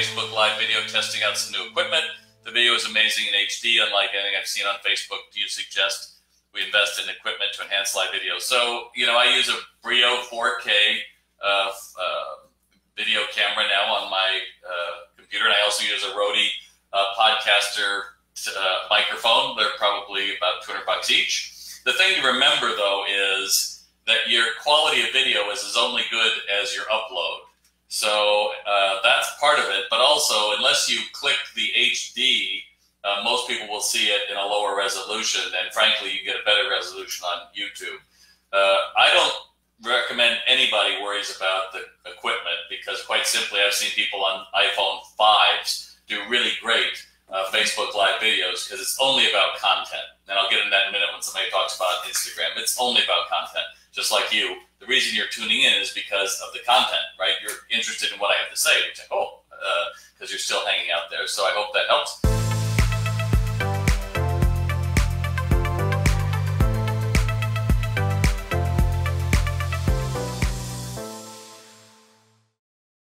video testing out some new equipment. The video is amazing in HD, unlike anything I've seen on Facebook. Do you suggest we invest in equipment to enhance live video? So, you know, I use a Brio 4K uh, uh, video camera now on my uh, computer, and I also use a Rode uh, Podcaster uh, microphone. They're probably about 200 bucks each. The thing to remember, though, is that your quality of video is as only good as your upload. So uh, that's part of it. But also, unless you click the HD, uh, most people will see it in a lower resolution. And frankly, you get a better resolution on YouTube. Uh, I don't recommend anybody worries about the equipment because, quite simply, I've seen people on iPhone 5s do really great uh, Facebook Live videos because it's only about content. And I'll get into that in a minute when somebody talks about Instagram. It's only about content, just like you. The reason you're tuning in is because of the content, right? You're interested in what I have to say, which I hope, because you're still hanging out there. So I hope that helps.